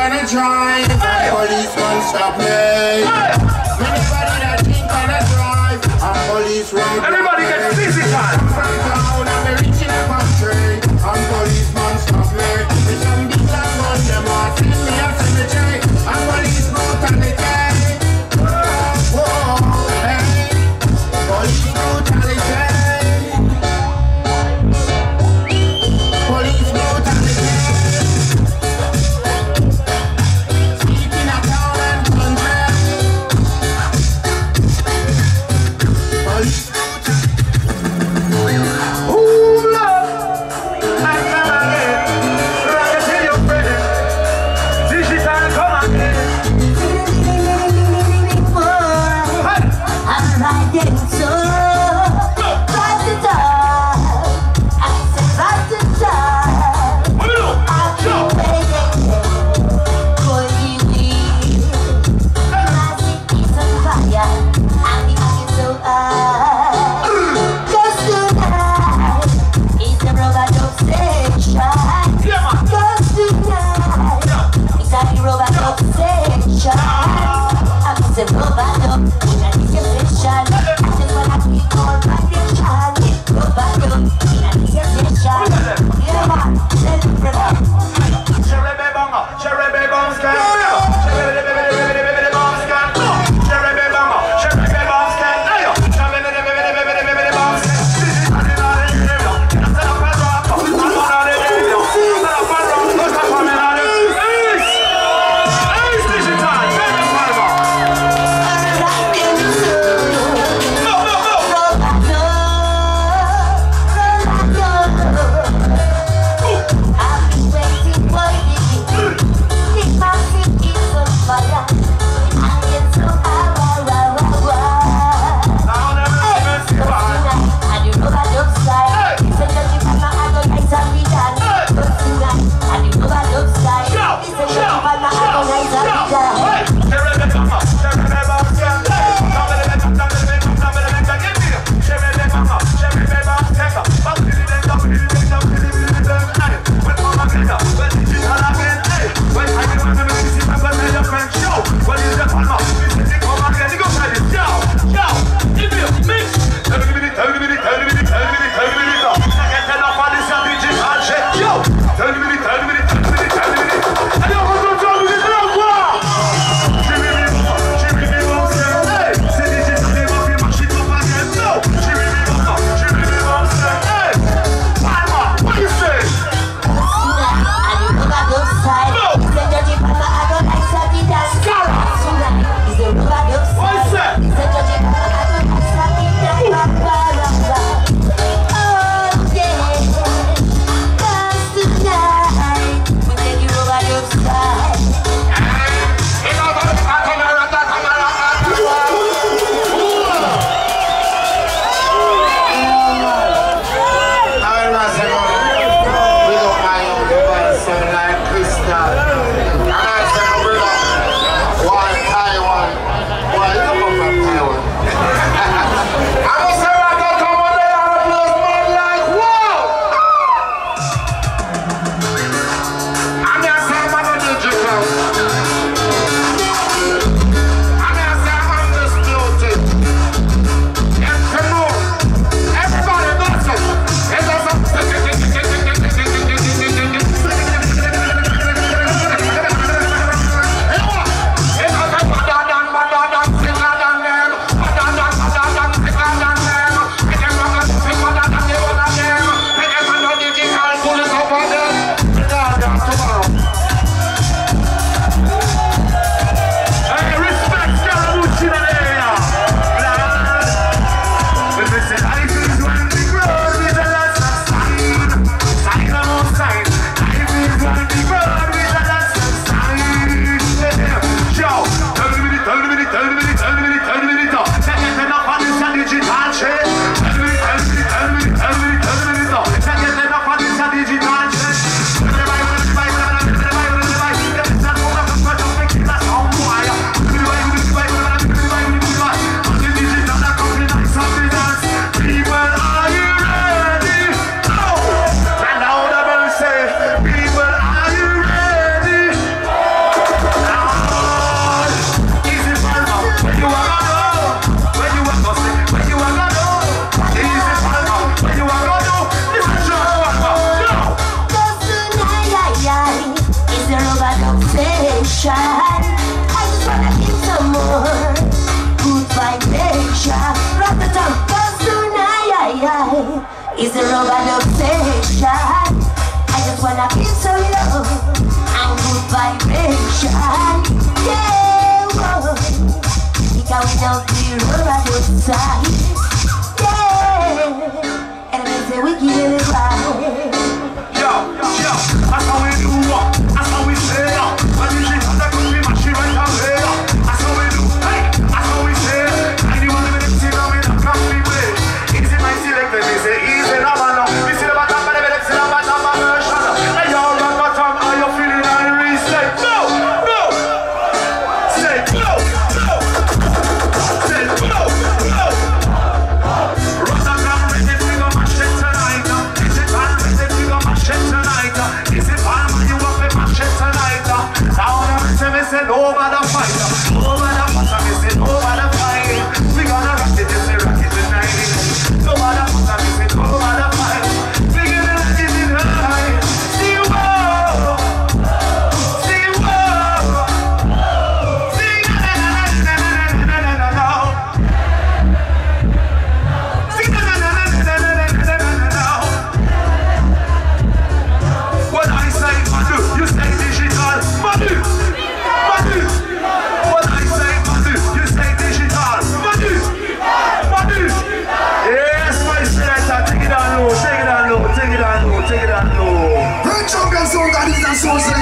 and I drive. Hey! Policeman stop me. Hey! Anybody that think and I drive. A police. Everybody get busy time. don't be rude by this time no matter source